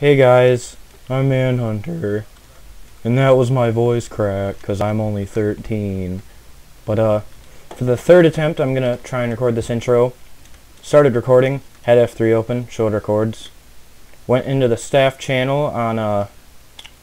Hey guys, I'm Manhunter. And that was my voice crack, because I'm only 13. But, uh, for the third attempt, I'm gonna try and record this intro. Started recording, had F3 open, showed records. Went into the staff channel on, uh,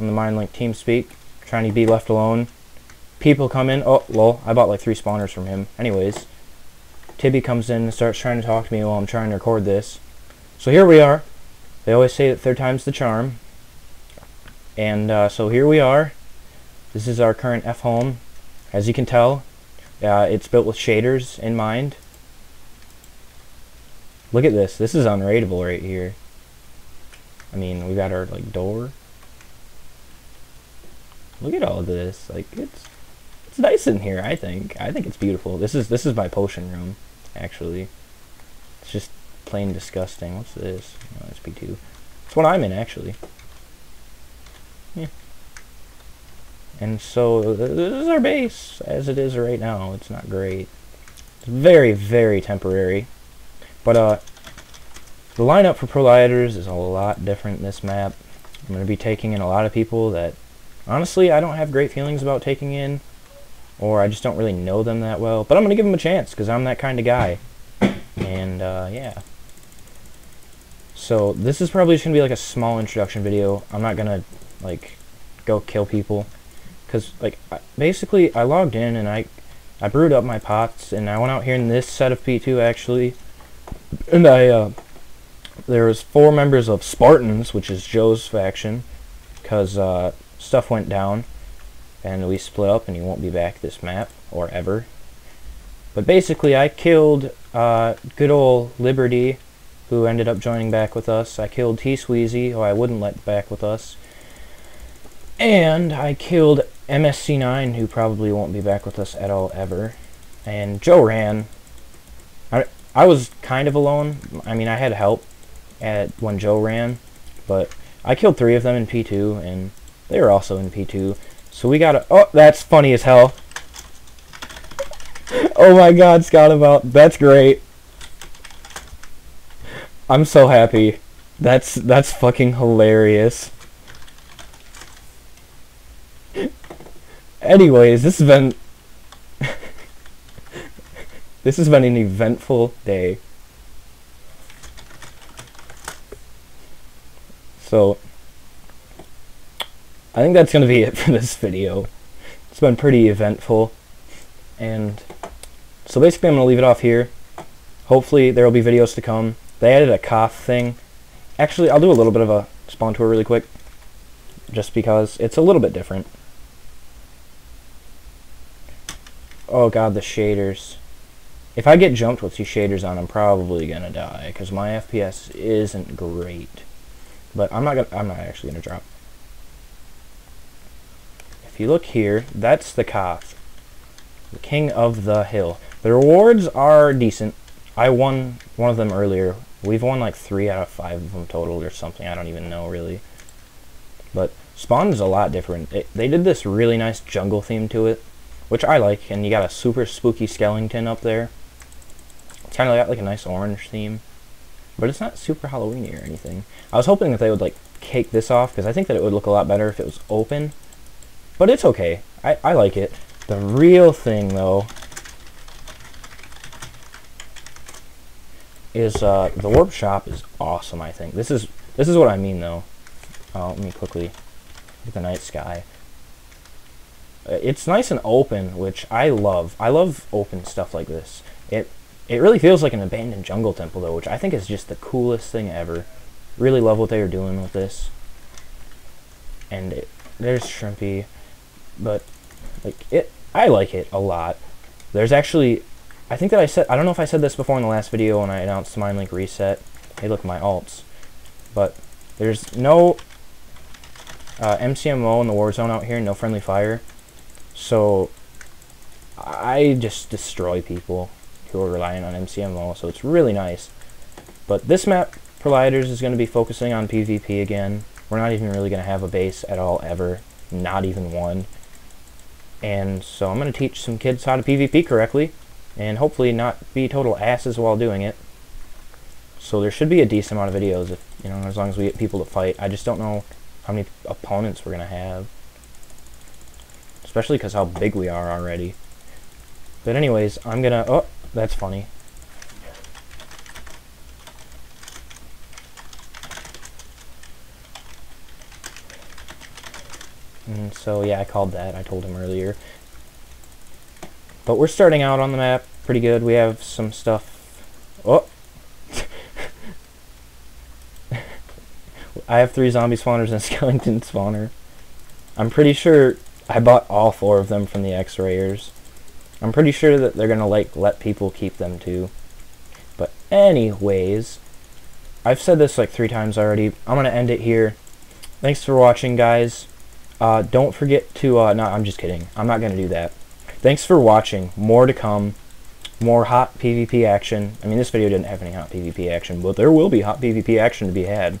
on the MineLink TeamSpeak, trying to be left alone. People come in, oh, lol, I bought like three spawners from him. Anyways, Tibby comes in and starts trying to talk to me while I'm trying to record this. So here we are. They always say that third time's the charm. And uh, so here we are. This is our current F home. As you can tell, uh, it's built with shaders in mind. Look at this. This is unrateable right here. I mean, we got our like door. Look at all of this. Like it's it's nice in here. I think. I think it's beautiful. This is this is my potion room, actually. It's just plain disgusting. What's this? Oh, that's P2. That's what I'm in, actually. Yeah. And so, this is our base, as it is right now. It's not great. It's very, very temporary. But, uh, the lineup for Proliders is a lot different in this map. I'm going to be taking in a lot of people that, honestly, I don't have great feelings about taking in, or I just don't really know them that well. But I'm going to give them a chance, because I'm that kind of guy. And, uh, yeah. So this is probably just going to be like a small introduction video. I'm not going to like go kill people cuz like basically I logged in and I I brewed up my pots and I went out here in this set of P2 actually and I uh there was four members of Spartans, which is Joe's faction cuz uh stuff went down and we split up and he won't be back this map or ever. But basically I killed uh good old Liberty who ended up joining back with us. I killed T Sweezy, who I wouldn't let back with us. And I killed MSC9, who probably won't be back with us at all ever. And Joe ran. I, I was kind of alone. I mean, I had help at when Joe ran, but I killed three of them in P2, and they were also in P2. So we got a... Oh, that's funny as hell. oh my god, Scott about. That's great. I'm so happy. That's that's fucking hilarious. Anyways, this has been this has been an eventful day. So I think that's gonna be it for this video. It's been pretty eventful. And so basically I'm gonna leave it off here. Hopefully there will be videos to come. They added a Koth thing. Actually, I'll do a little bit of a spawn tour really quick. Just because it's a little bit different. Oh god, the shaders. If I get jumped with these shaders on, I'm probably gonna die because my FPS isn't great. But I'm not gonna. I'm not actually gonna drop. If you look here, that's the Koth, the king of the hill. The rewards are decent. I won one of them earlier We've won like three out of five of them total or something. I don't even know really. But Spawn is a lot different. It, they did this really nice jungle theme to it, which I like. And you got a super spooky skeleton up there. It's kind of got like a nice orange theme. But it's not super Halloweeny or anything. I was hoping that they would like cake this off because I think that it would look a lot better if it was open. But it's okay. I, I like it. The real thing though is uh, the warp shop is awesome. I think this is this is what I mean though. Uh, let me quickly get the night sky. Uh, it's nice and open, which I love. I love open stuff like this. It it really feels like an abandoned jungle temple though, which I think is just the coolest thing ever. Really love what they are doing with this. And it, there's Shrimpy, but like it, I like it a lot. There's actually I think that I said, I don't know if I said this before in the last video when I announced the MineLink Reset. Hey, look, my alts. But there's no uh, mcMMO in the war zone out here, no friendly fire. So I just destroy people who are relying on mcMMO, so it's really nice. But this map, Proliders, is going to be focusing on PvP again. We're not even really going to have a base at all, ever. Not even one. And so I'm going to teach some kids how to PvP correctly and hopefully not be total asses while doing it. So there should be a decent amount of videos if You know, as long as we get people to fight. I just don't know how many opponents we're going to have. Especially because how big we are already. But anyways, I'm going to... Oh, that's funny. And so, yeah, I called that. I told him earlier. But we're starting out on the map pretty good. We have some stuff... Oh! I have three zombie spawners and a skeleton spawner. I'm pretty sure I bought all four of them from the X-Rayers. I'm pretty sure that they're gonna like let people keep them too. But anyways, I've said this like three times already. I'm gonna end it here. Thanks for watching, guys. Uh, don't forget to, uh, no, I'm just kidding. I'm not gonna do that. Thanks for watching. More to come. More hot PvP action. I mean, this video didn't have any hot PvP action, but there will be hot PvP action to be had.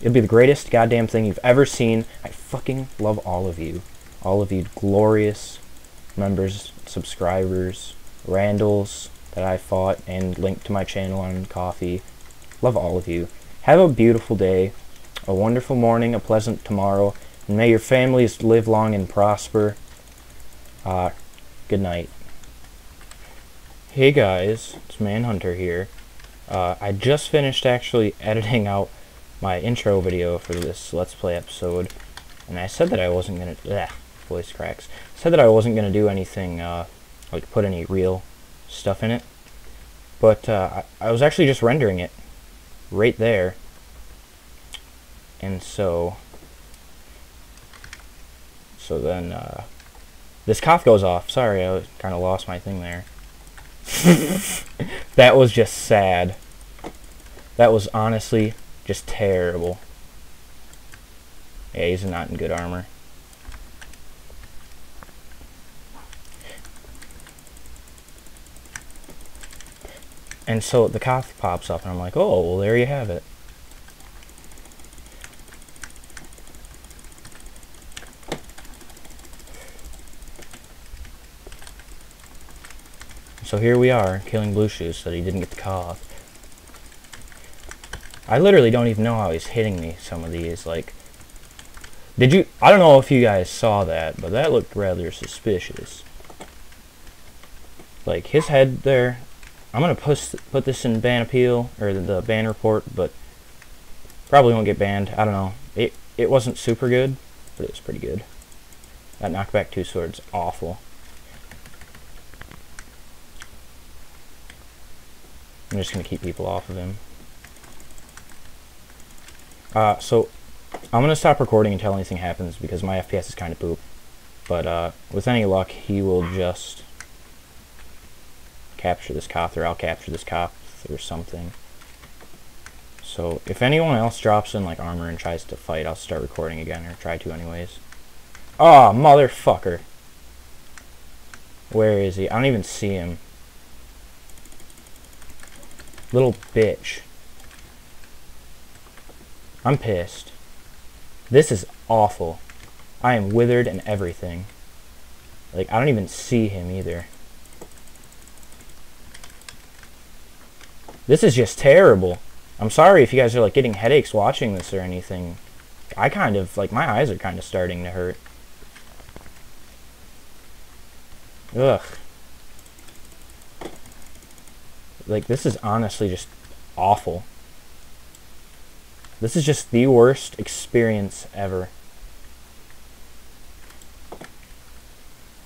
It'll be the greatest goddamn thing you've ever seen. I fucking love all of you. All of you glorious members, subscribers, Randalls that I fought and linked to my channel on Ko-fi. Love all of you. Have a beautiful day, a wonderful morning, a pleasant tomorrow, and may your families live long and prosper. Uh, good night. Hey guys, it's Manhunter here. Uh, I just finished actually editing out my intro video for this Let's Play episode, and I said that I wasn't gonna, bleh, voice cracks, said that I wasn't gonna do anything, uh, like put any real stuff in it, but uh, I, I was actually just rendering it right there, and so, so then, uh, this Koth goes off, sorry, I kind of lost my thing there. that was just sad. That was honestly just terrible. Yeah, he's not in good armor. And so the Koth pops up, and I'm like, oh, well, there you have it. So here we are, killing Blue Shoes so that he didn't get the Koth. I literally don't even know how he's hitting me, some of these, like... Did you... I don't know if you guys saw that, but that looked rather suspicious. Like, his head there... I'm gonna put, put this in ban appeal, or the, the ban report, but... Probably won't get banned, I don't know. It, it wasn't super good, but it was pretty good. That knockback two swords awful. I'm just going to keep people off of him. Uh, so, I'm going to stop recording until anything happens because my FPS is kind of poop. But uh, with any luck, he will just capture this cop, or I'll capture this cop or something. So, if anyone else drops in like armor and tries to fight, I'll start recording again, or try to anyways. Oh, motherfucker. Where is he? I don't even see him. Little bitch. I'm pissed. This is awful. I am withered and everything. Like, I don't even see him either. This is just terrible. I'm sorry if you guys are, like, getting headaches watching this or anything. I kind of, like, my eyes are kind of starting to hurt. Ugh. Like, this is honestly just awful. This is just the worst experience ever.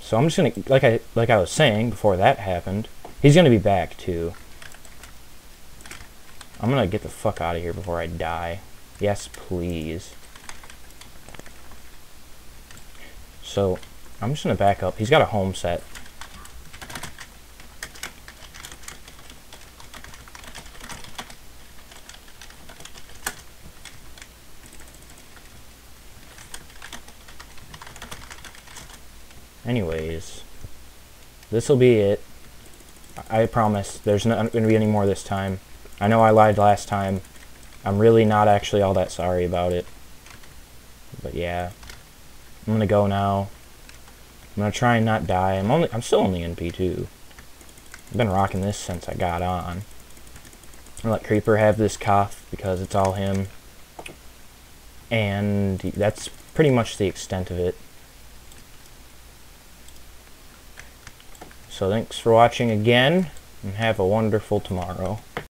So I'm just gonna, like I like I was saying before that happened, he's gonna be back too. I'm gonna get the fuck out of here before I die. Yes, please. So I'm just gonna back up. He's got a home set. Anyways, this will be it. I promise there's not going to be any more this time. I know I lied last time. I'm really not actually all that sorry about it. But yeah. I'm going to go now. I'm going to try and not die. I'm only I'm still only in P2. I've been rocking this since I got on. I'm let Creeper have this Koth because it's all him. and that's pretty much the extent of it. So thanks for watching again, and have a wonderful tomorrow.